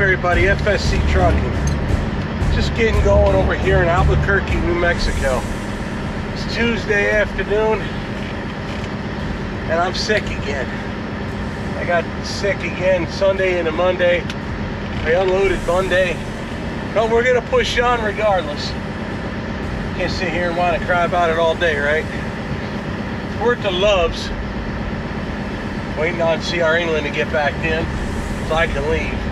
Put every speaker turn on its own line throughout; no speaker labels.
Everybody, FSC Trucking. Just getting going over here in Albuquerque, New Mexico. It's Tuesday afternoon and I'm sick again. I got sick again Sunday and Monday. I unloaded Monday. But we're gonna push on regardless. Can't sit here and want to cry about it all day, right? We're at the Loves. Waiting on CR England to get back in so I can leave.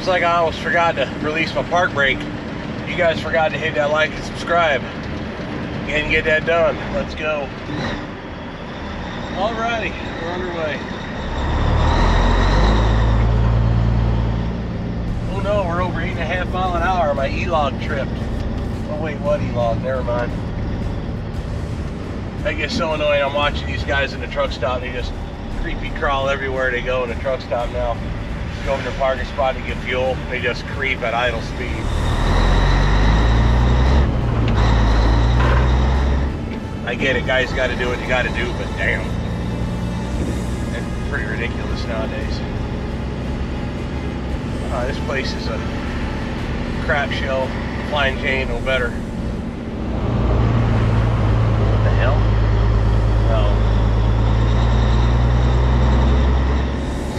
It's like I almost forgot to release my park brake. You guys forgot to hit that like and subscribe. And get that done. Let's go. Alrighty, we're underway. Oh no, we're over eight and a half mile an hour. My E-log tripped. Oh wait, what E-log? Never mind. I get so annoying. I'm watching these guys in the truck stop. They just creepy crawl everywhere they go in the truck stop now go in their parking spot to get fuel. They just creep at idle speed. I get it, guys got to do what you got to do, but damn. It's pretty ridiculous nowadays. Uh, this place is a crap show. Flying J, no better. What the hell? Oh.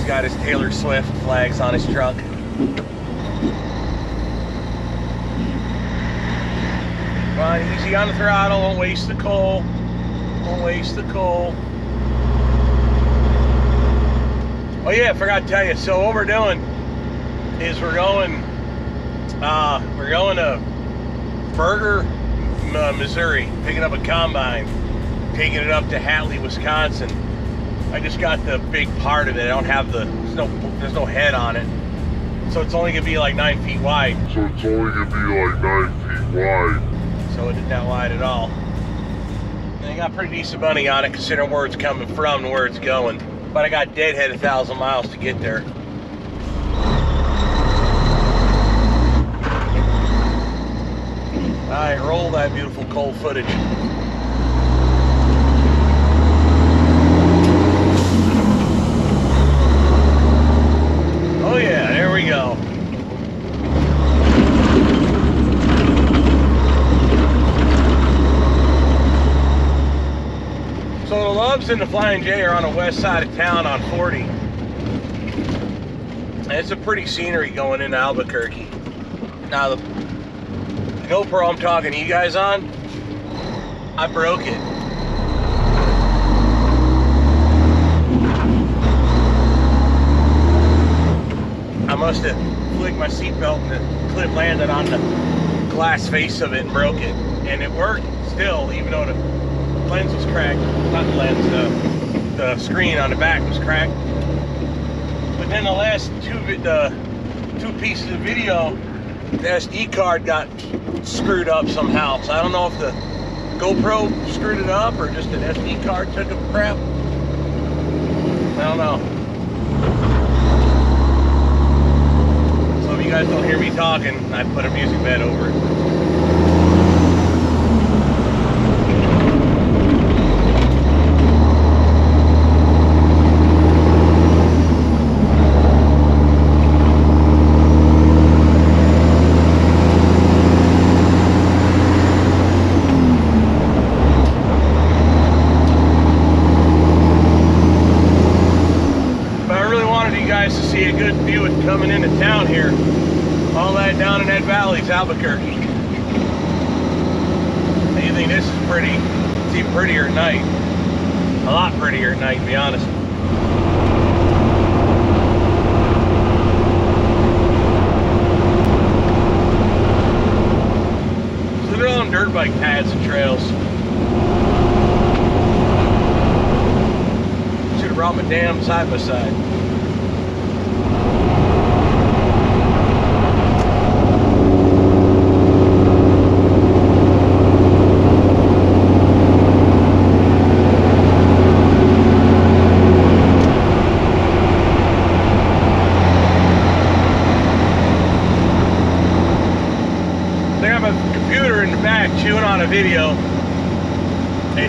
He's got his Taylor Swift flags on his truck. Come on, easy on the throttle, don't waste the coal. Don't waste the coal. Oh yeah, I forgot to tell you. So what we're doing is we're going, uh, we're going to Berger, uh, Missouri, picking up a combine, taking it up to Hatley, Wisconsin. I just got the big part of it. I don't have the there's no there's no head on it, so it's only gonna be like nine feet wide.
So it's only gonna be like nine feet wide.
So it isn't that wide at all. And I got pretty decent money on it considering where it's coming from and where it's going. But I got deadhead a thousand miles to get there. All right, roll that beautiful cold footage. Oh yeah, there we go. And the Flying J are on the west side of town on 40. And it's a pretty scenery going into Albuquerque. Now the, the GoPro I'm talking to you guys on, I broke it. I must have flicked my seatbelt and the clip landed on the glass face of it and broke it. And it worked still, even though the lens was cracked. Not the lens, the, the screen on the back was cracked. But then the last two, the two pieces of video, the SD card got screwed up somehow. So I don't know if the GoPro screwed it up or just an SD card took a crap. I don't know. So if you guys don't hear me talking, I put a music bed over it. But I really wanted you guys to see a good view of coming into town here. All that down in that valley's Albuquerque. And you think this is pretty? It's even prettier at night. A lot prettier at night, to be honest. So they're on dirt bike paths and trails. Should have brought my damn side by side.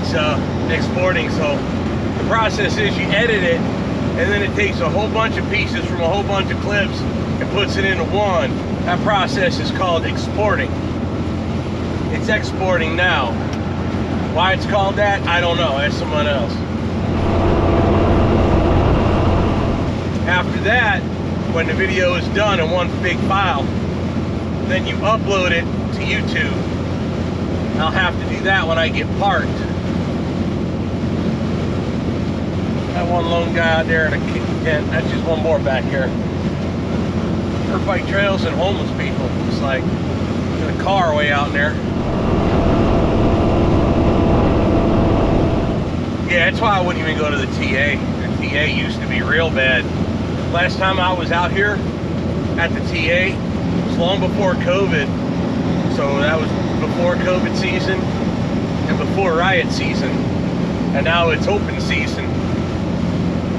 it's uh, exporting. So the process is you edit it, and then it takes a whole bunch of pieces from a whole bunch of clips and puts it into one. That process is called exporting. It's exporting now. Why it's called that, I don't know. Ask someone else. After that, when the video is done in one big file, then you upload it to YouTube. I'll have to do that when I get parked. That one lone guy out there in a that's just one more back here. Dirt bike trails and homeless people. It's like a car way out there. Yeah, that's why I wouldn't even go to the TA. The TA used to be real bad. Last time I was out here at the TA it was long before COVID. So that was before COVID season and before riot season. And now it's open season.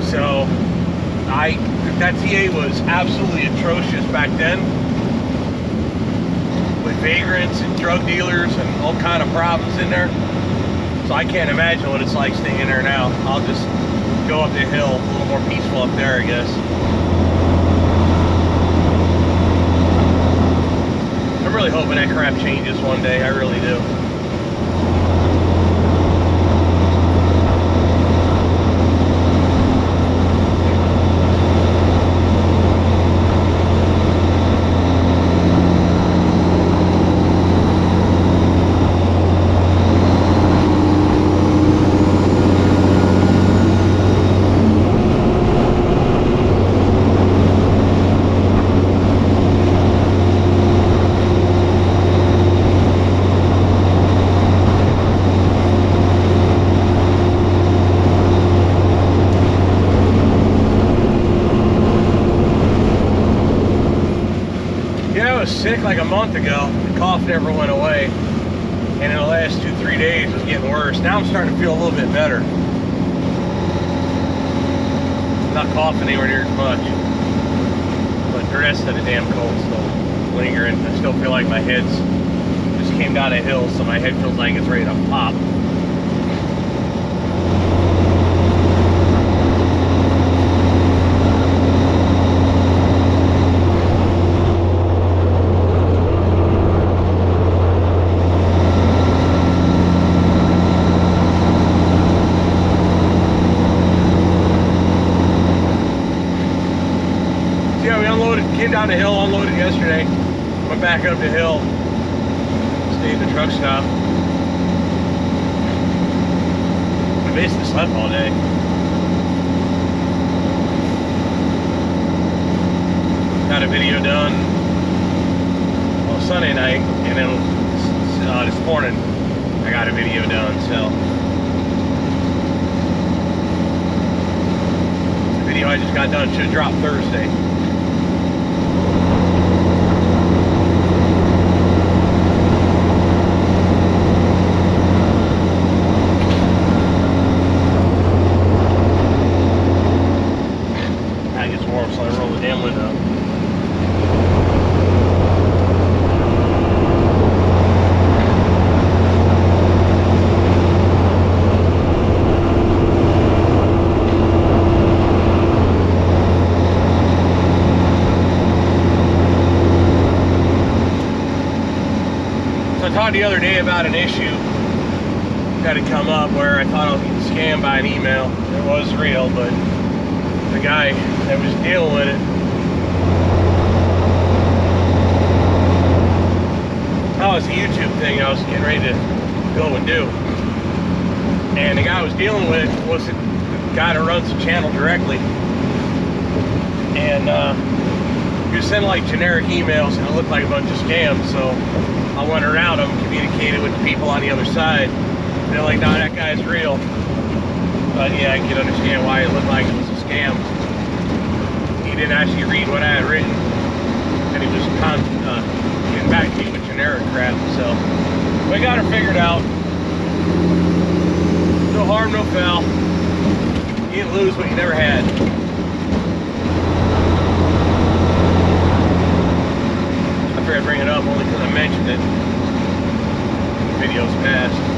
So I that TA was absolutely atrocious back then. With vagrants and drug dealers and all kind of problems in there. So I can't imagine what it's like staying in there now. I'll just go up the hill, a little more peaceful up there, I guess. I'm really hoping that crap changes one day. I really do. Yeah, I was sick like a month ago. The cough never went away. And in the last two, three days, it was getting worse. Now I'm starting to feel a little bit better. I'm not coughing anywhere near as much. But the rest of the damn cold still lingering. I still feel like my head's just came down a hill, so my head feels like it's ready to pop. So yeah, we unloaded, came down the hill, unloaded yesterday, went back up the hill, stayed at the truck stop. I basically slept all day. Got a video done on Sunday night, and then uh, this morning I got a video done, so. The video I just got done should drop Thursday. It gets warm, so I roll the damn window. up. So I talked the other day about an issue that had come up where I thought I was getting scammed by an email. It was real, but the guy that was dealing with it that was a YouTube thing I was getting ready to go and do. And the guy I was dealing with was the guy that runs the channel directly. And uh, he was sending like generic emails and it looked like a bunch of scams. So I went around them, communicated with the people on the other side. They're like, no, that guy's real. But yeah, I can understand why it looked like it was a scam. He didn't actually read what I had written. And he was con uh, getting back to me with generic crap. So we got her figured out. No harm, no foul. You didn't lose what you never had. Figured I'd bring it up only because I mentioned it. The video's past.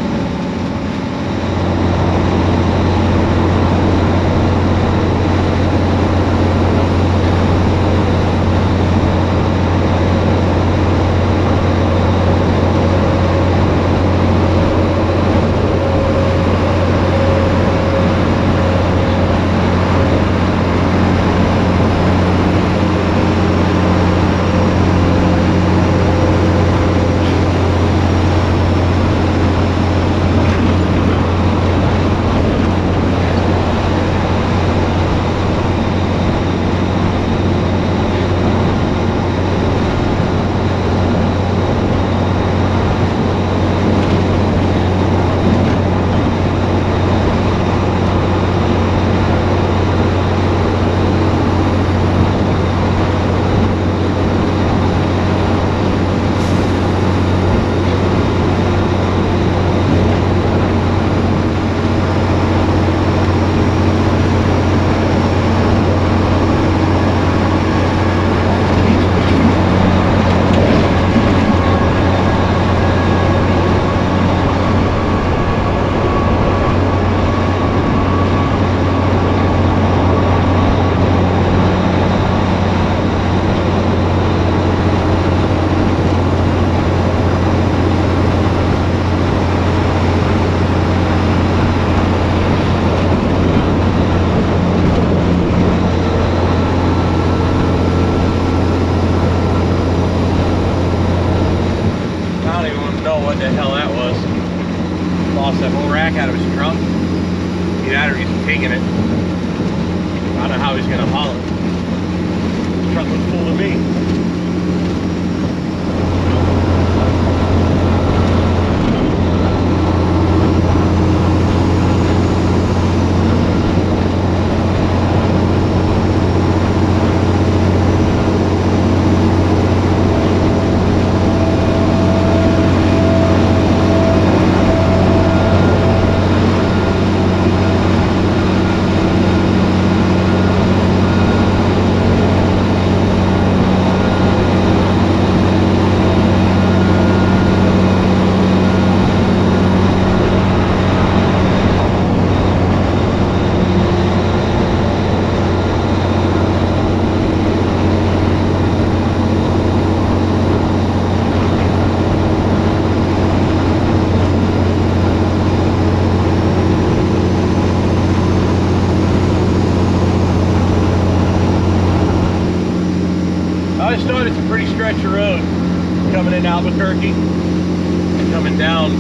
Coming in Albuquerque and coming down,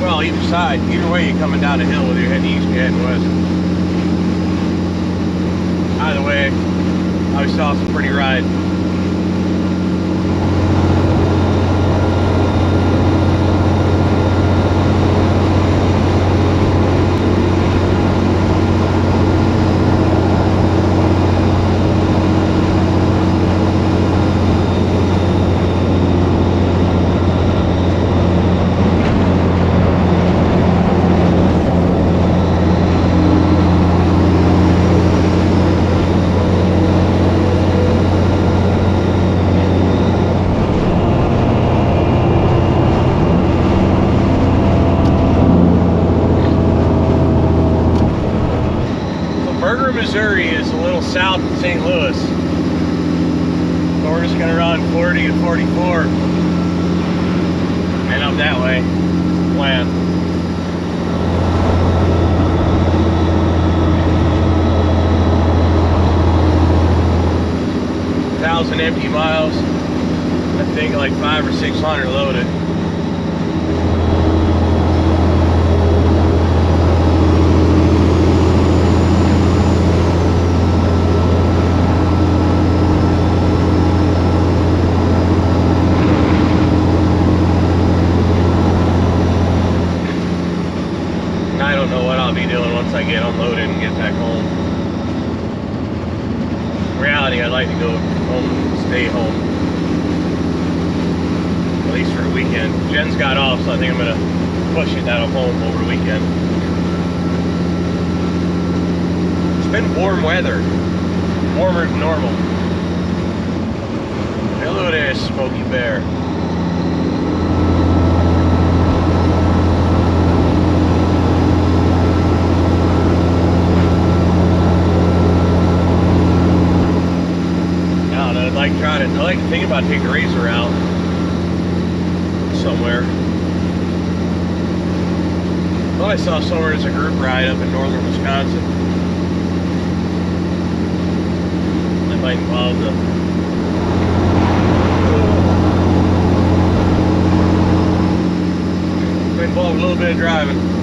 well, either side. Either way, you're coming down a hill, whether you're heading east or heading west. Either way, I saw a pretty ride. So Berger, Missouri is a little south of St. Louis. So we're just gonna run 40 and 44 and up that way. Plan. Thousand empty miles. I think like five or six hundred loaded. And I don't know what I'll be doing once I get unloaded and get back home. In reality, I'd like to go home and stay home. At least for a weekend. Jen's got off, so I think I'm gonna push it down home over the weekend. It's been warm weather. Warmer than normal. Hello there, Smokey Bear. I. I'd like to try to. I like to think about taking a razor out somewhere. Thought I saw somewhere there's a group ride up in northern Wisconsin. That might involve the. Involve a little bit of driving.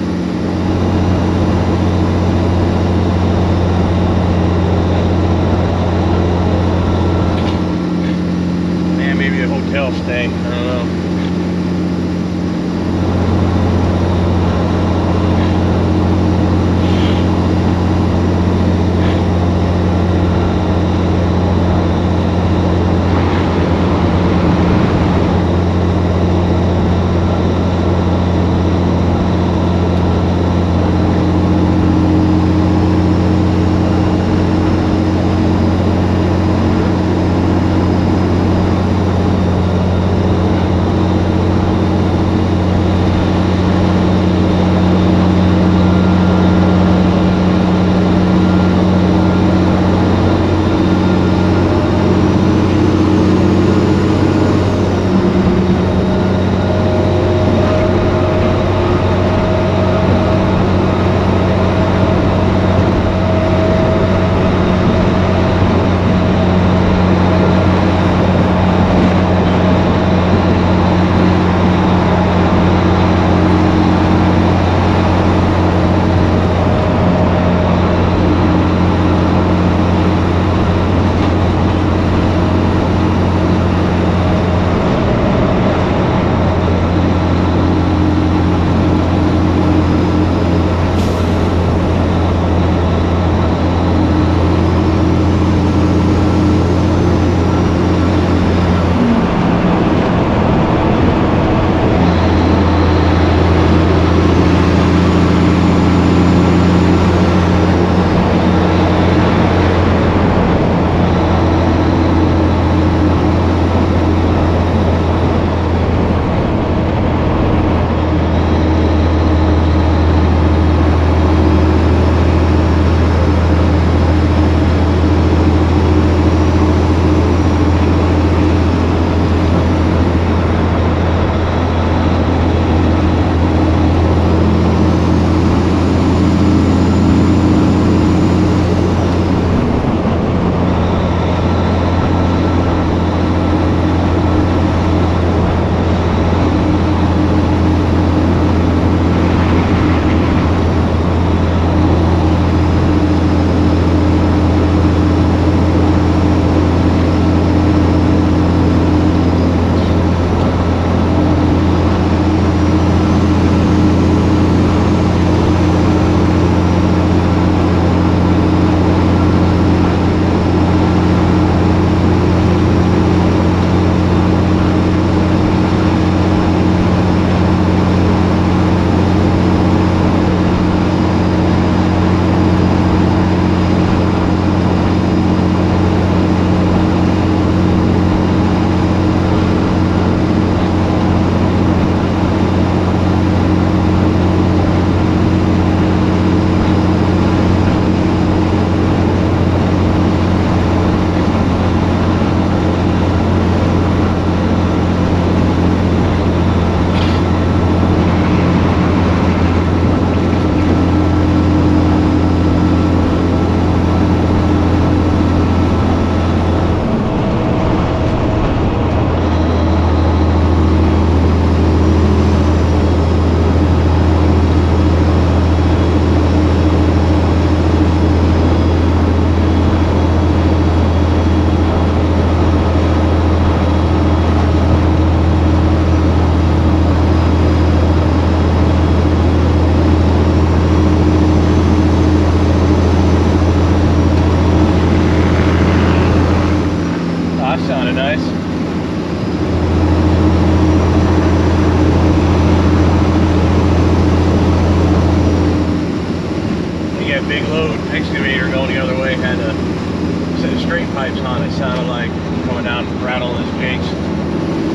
Rattling his jinx.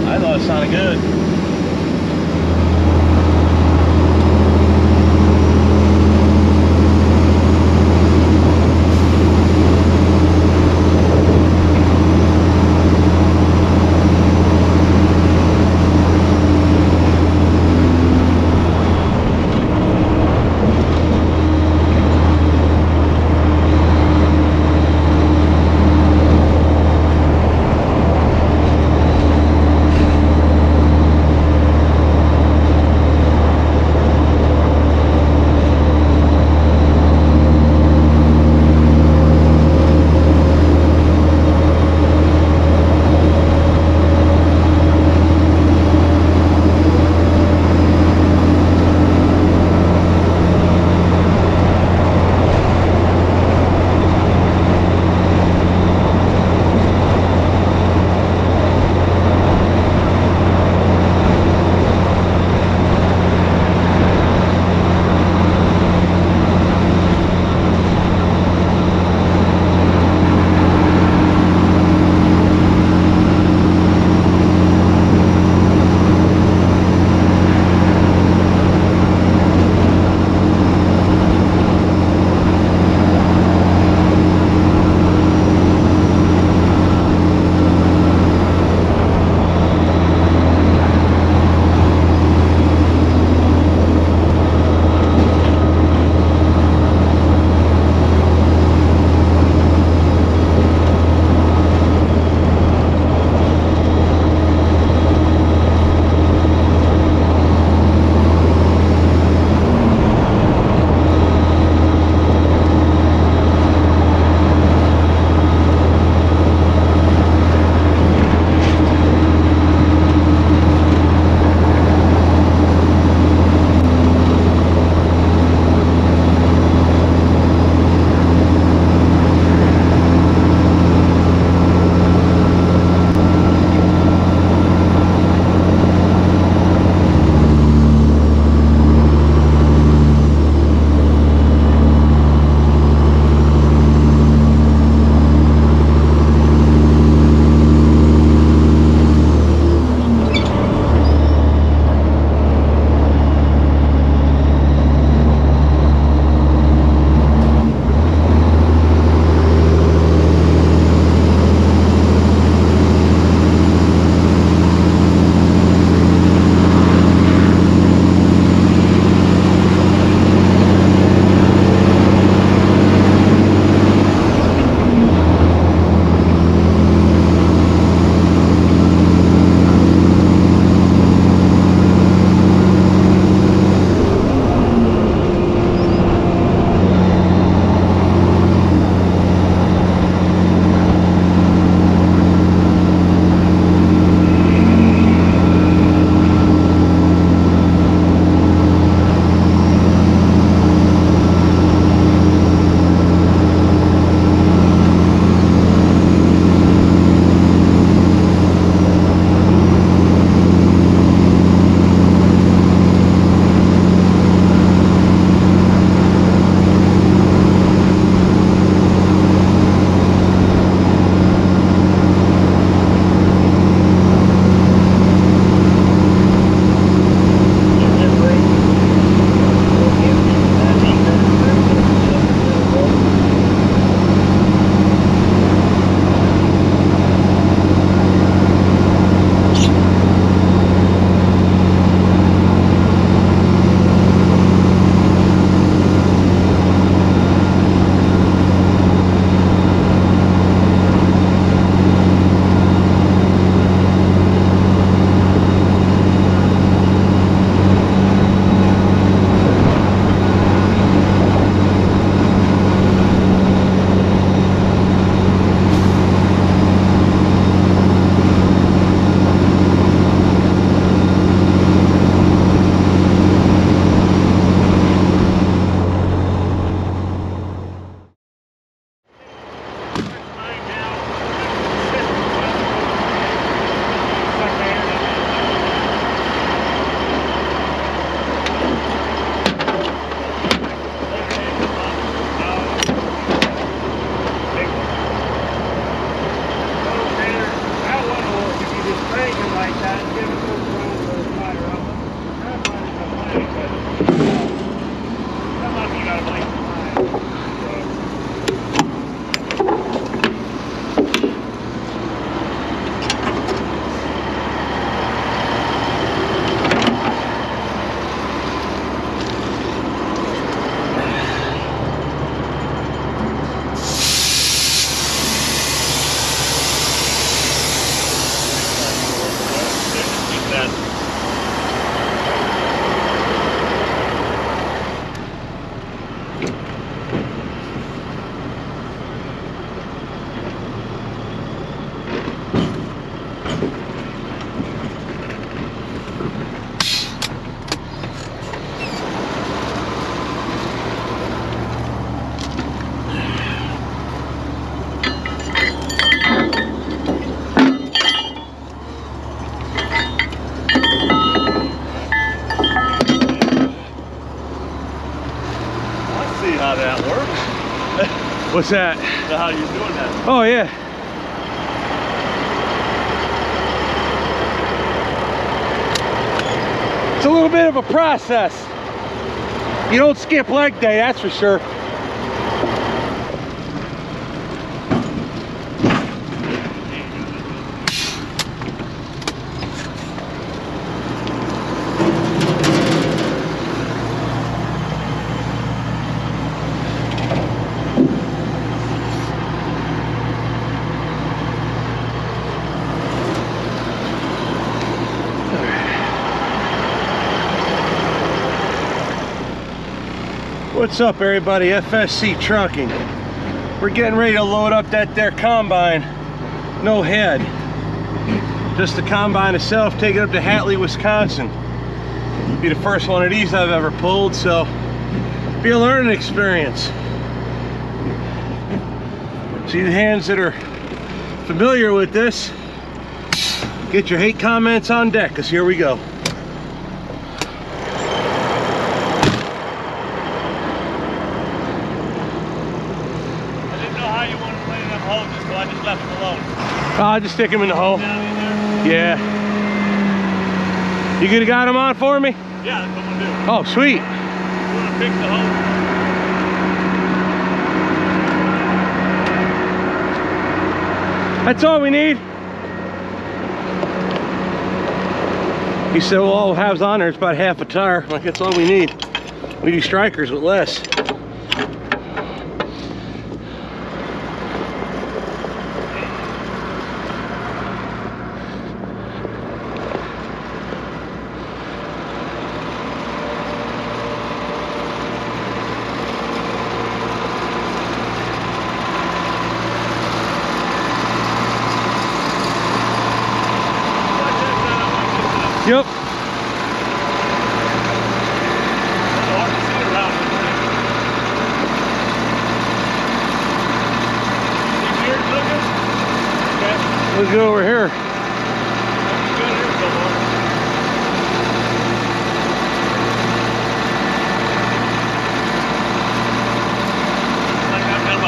I thought it sounded good. What's that?
So how you doing that?
Oh yeah. It's a little bit of a process. You don't skip leg day, that's for sure. What's up everybody, FSC Trucking. We're getting ready to load up that there combine. No head. Just the combine itself, take it up to Hatley, Wisconsin. Be the first one of these I've ever pulled, so be a learning experience. See the hands that are familiar with this, get your hate comments on deck, because here we go.
I didn't know how you wanted to play them hoses, so I just left them alone.
I'll just stick them in the hole.
Down in there?
Yeah. You could have got them on for me?
Yeah, that's what I'm gonna do.
Oh, sweet.
You wanna the hose?
That's all we need. He said, well, all halves on there, it's about half a tire. Like, that's all we need. We do strikers with less. Yep. Let's go over here.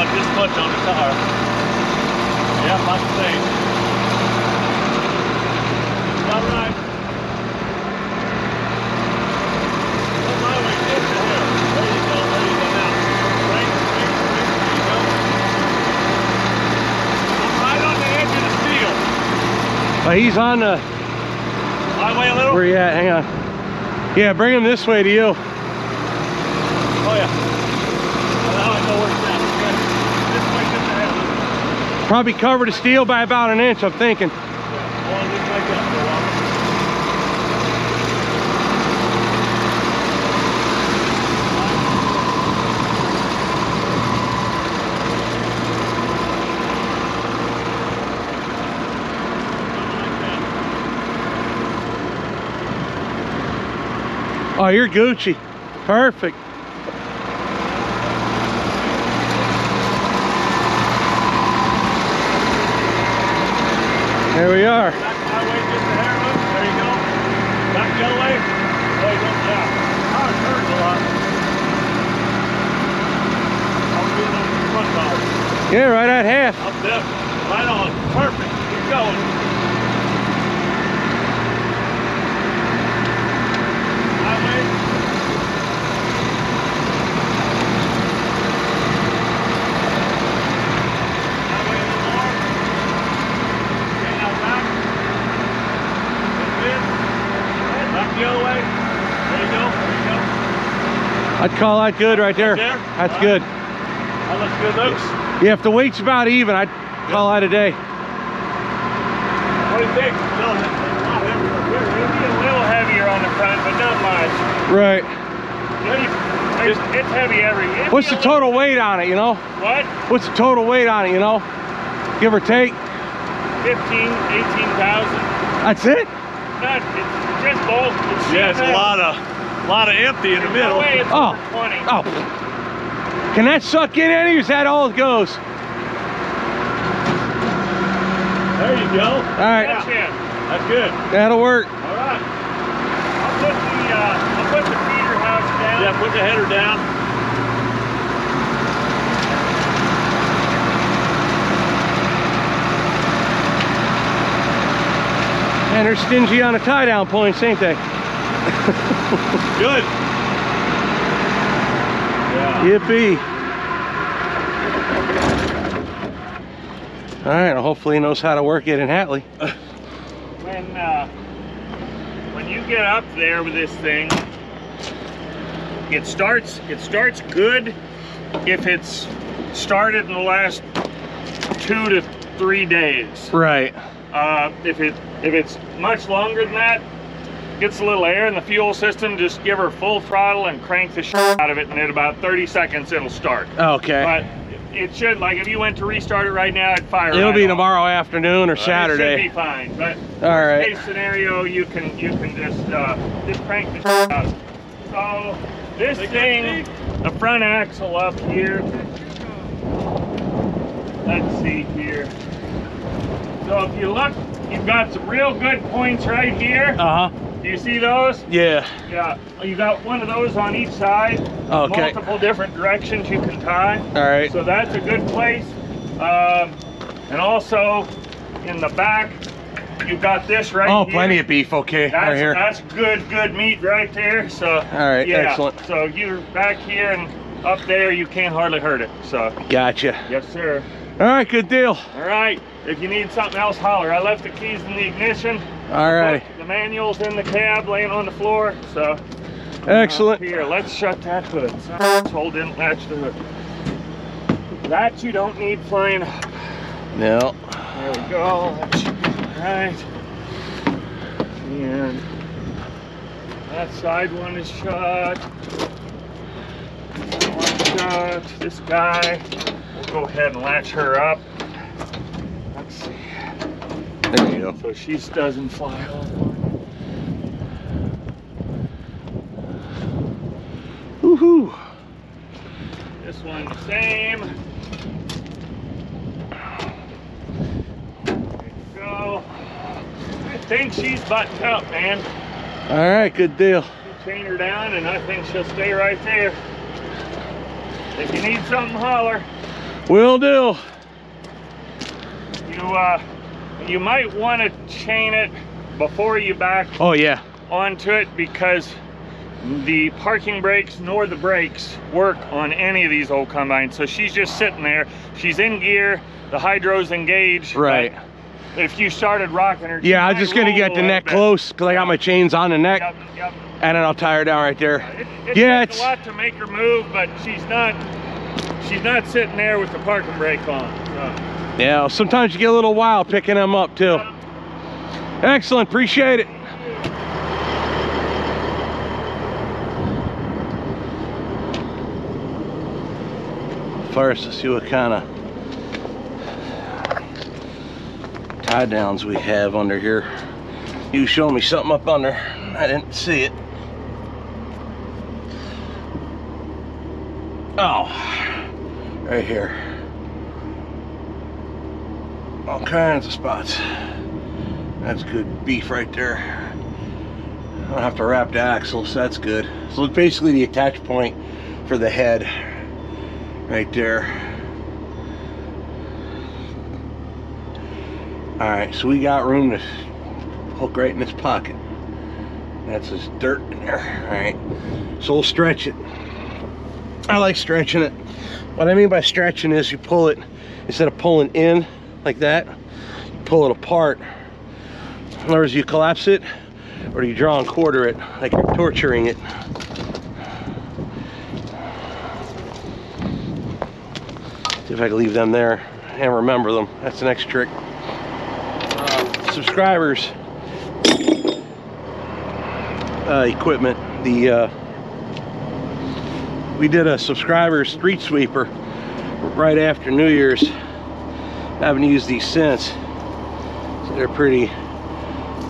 This much on the car. Yeah, like I say. All right. On my way, get to here. There you go, there you go now. Right, right, right, there you go. I'm right on the edge of the steel.
Uh, he's on the,
My way a little?
where you at? Hang on. Yeah, bring him this way to you.
Oh, yeah. Well, now I know where it's at. Okay. This way, just ahead.
Probably cover the steel by about an inch, I'm thinking. Oh, you're Gucci. Perfect. There we are.
Back my way just a hair up. There you go. Back the other way. There you go. Yeah. Car turns a lot. I'm doing on there. I was hurting a lot. I was feeling on front car.
Yeah, right at half.
Up there. Right on. Perfect. Keep going. Highway. Highway a little more. Okay, now back. That's it. Back the other way. There you go. There you go.
I'd call that good right there.
there?
That's
All
good.
That looks good, looks.
Yeah, if the weight's about even, I'd call that a day.
What do you think? No, it's a. It'll be a little heavier on the front, but not much.
Right.
It's, it's heavy every. it'll
What's the total weight on it, you know?
What?
What's the total weight on it, you know? Give or take?
15, 18,000.
That's it?
Not, it's just both. It's
Yeah, it's a lot of, a lot of empty in the middle.
No
oh.
20.
Oh. Can that suck in any or is that all it goes?
There you go.
All right.
That's, good.
That'll work.
All right. I'll put the, uh, I'll put the feeder house down.
Yeah, put the header down.
And they're stingy on the tie-down points, ain't they?
Good. Yeah.
Yippee. All right, well, hopefully he knows how to work it in Hatley.
When uh, when you get up there with this thing, it starts it starts good if it's started in the last two to three days.
Right.
Uh, if it if it's much longer than that, gets a little air in the fuel system, just give her full throttle and crank the shit out of it, and in about 30 seconds it'll start.
Okay.
But it should, like if you went to restart it right now, it'd fire.
It'll
right
be
off.
tomorrow afternoon or
Uh, It should be fine. But
All right.
case scenario, you can you can just uh, just crank the shit out. So this thing, the front axle up here. Let's see here. So if you look, you've got some real good points right here.
Uh huh.
Do you see those?
Yeah.
Yeah. You got one of those on each side.
Okay.
Multiple different directions you can tie.
All right.
So that's a good place. Um, and also in the back, you've got this right
Oh,
here.
plenty of beef. Okay.
That's,
right here.
that's good, good meat right there. So
All right.
yeah.
Excellent.
So you're back here and up there, you can't hardly hurt it. So
Gotcha.
yes, sir.
All right. Good deal.
All right. If you need something else, holler. I left the keys in the ignition.
All right.
The manual's in the cab, laying on the floor. So
Excellent.
uh, here, let's shut that hood. Asshole didn't latch the hood. That you don't need flying up.
No.
There we go. That should be all right. And that side one is shut. That one's shut. This guy, we'll go ahead and latch her up.
There you go.
So she doesn't fly off.
Woohoo.
This one same. There you go. I think she's buttoned up, man.
All right. Good deal.
chain her down and I think she'll stay right there. If you need something, holler.
Will do.
You uh, you might want to chain it before you back
Oh yeah.
onto it because the parking brakes nor the brakes work on any of these old combines. So she's just sitting there. She's in gear. The hydro's engaged.
Right.
If you started rocking her,
Yeah. I was just gonna get the neck
bit.
close because I got my chains on the neck,
Yep, yep.
and then I'll tie her down right there.
It, it
Yeah, it's-
a lot to make her move, but she's not she's not sitting there with the parking brake on. So.
Yeah. Sometimes you get a little wild picking them up too. Excellent. Appreciate it. First, let's see what kind of tie downs we have under here. You showed me something up under. I didn't see it. Oh, right here. All kinds of spots. That's good beef right there. I don't have to wrap the axle, so that's good. So basically the attach point for the head right there. All right, so we got room to hook right in this pocket. That's just dirt in there, all right? So we'll stretch it. I like stretching it. What I mean by stretching is you pull it, instead of pulling in like that, pull it apart. In you collapse it, or you draw and quarter it, like you're torturing it. See if I can leave them there and remember them. That's the next trick. Uh, subscribers uh, equipment. The uh, we did a subscriber street sweeper right after New Year's. Haven't used these since. So they're pretty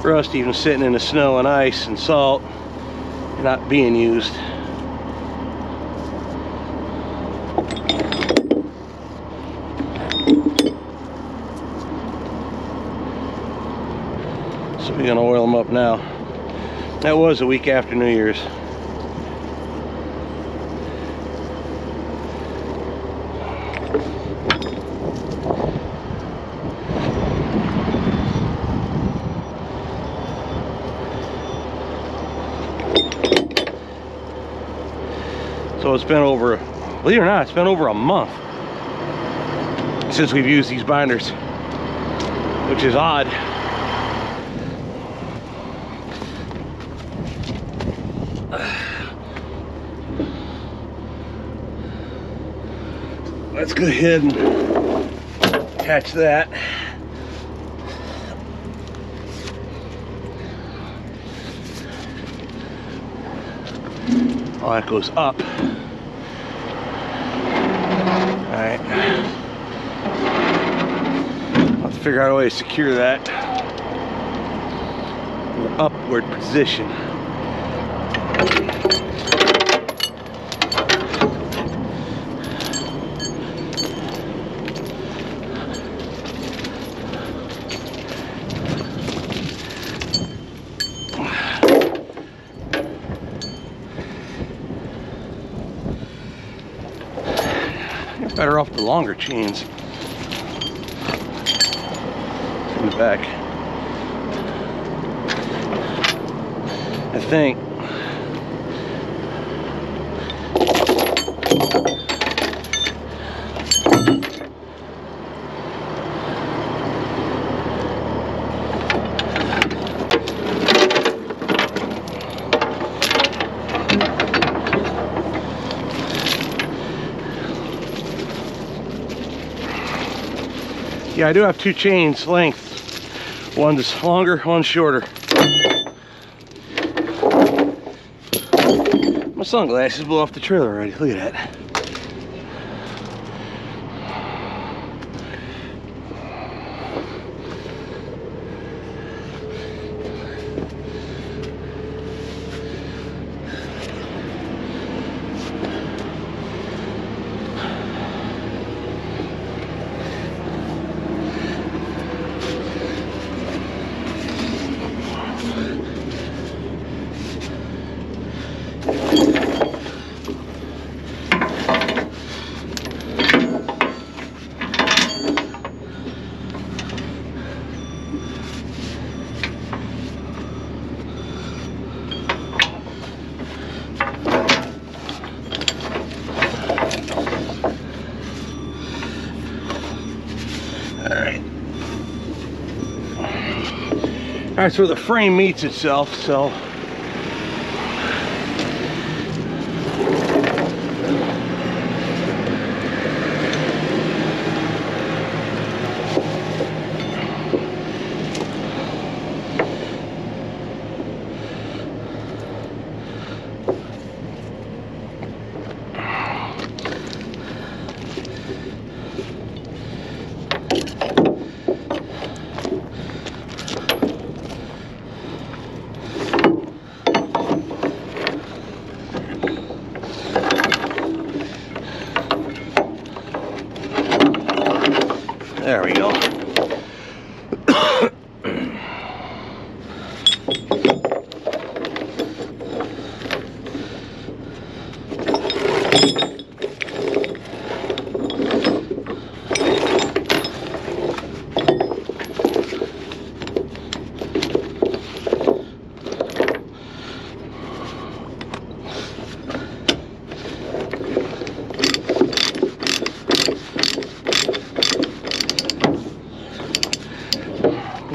rusty, even sitting in the snow and ice and salt, not being used. So we're gonna oil them up now. That was a week after New Year's. It's been over, believe it or not, it's been over a month since we've used these binders, which is odd. Let's go ahead and attach that. All that goes up. All right. Let's figure out a way to secure that. Upward position. Better off the longer chains. Move back. I think. Yeah, I do have two chains length. One's longer, one's shorter. My sunglasses blew off the trailer already. Look at that. Right, so the frame meets itself, so. There we go.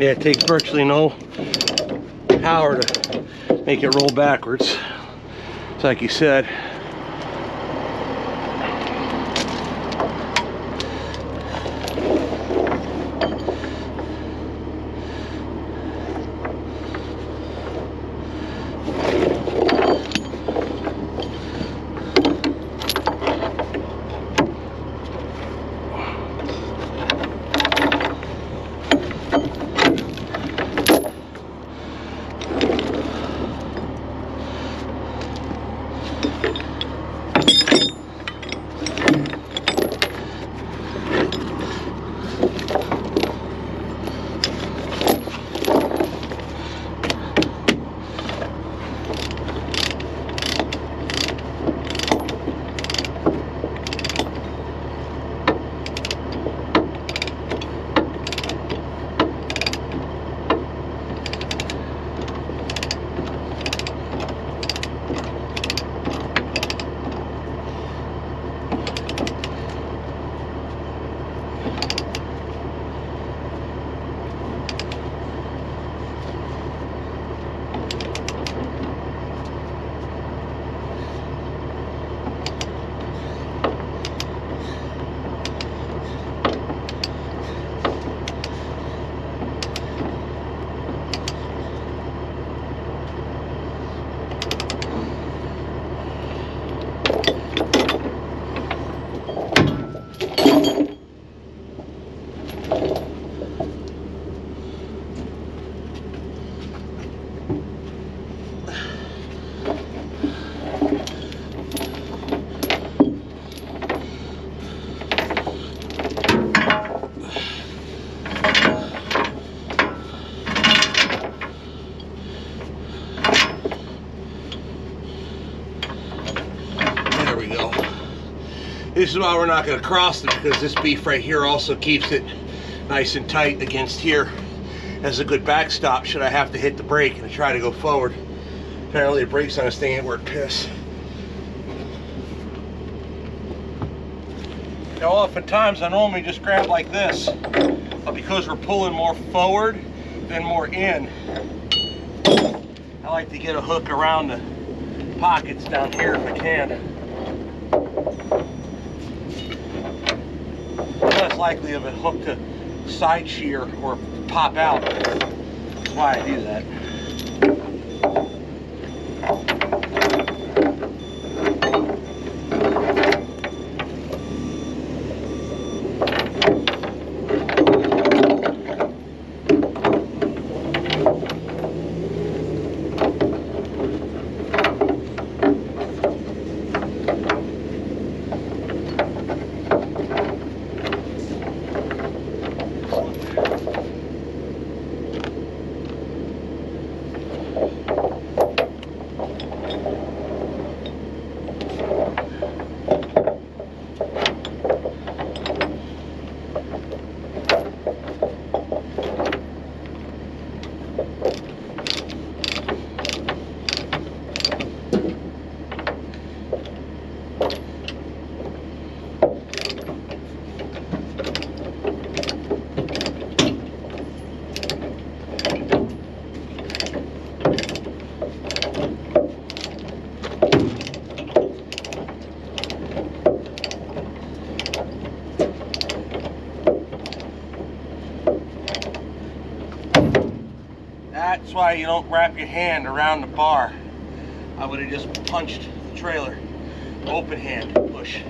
Yeah, it takes virtually no power to make it roll backwards. It's like you said. This is why we're not going to cross it because this beef right here also keeps it nice and tight against here as a good backstop should I have to hit the brake and try to go forward. Apparently the brake's on this thing ain't worth piss. Now oftentimes I normally just grab like this, but because we're pulling more forward than more in, I like to get a hook around the pockets down here if I can. Less likely of a hook to side shear or pop out. That's why I do that. That's why you don't wrap your hand around the bar. I would have just punched the trailer. Open hand, push.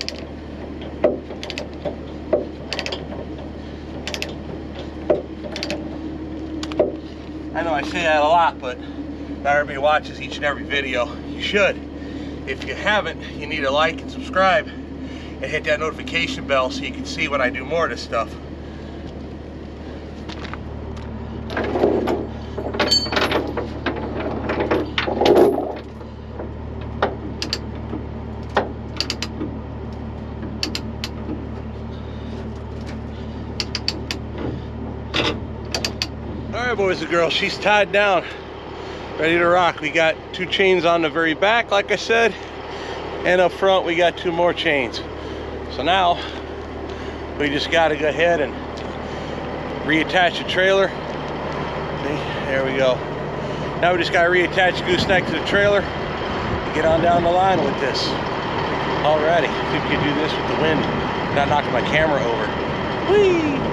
I know I say that a lot, but not everybody watches each and every video. You should. If you haven't, you need to like and subscribe and hit that notification bell so you can see when I do more of this stuff. Boys and girls, she's tied down, ready to rock. We got two chains on the very back, like I said, and up front we got two more chains. So now we just got to go ahead and reattach the trailer. See, there we go. Now we just got to reattach the gooseneck to the trailer and get on down the line with this. Alrighty, see if we can do this with the wind, not knocking my camera over. Whee!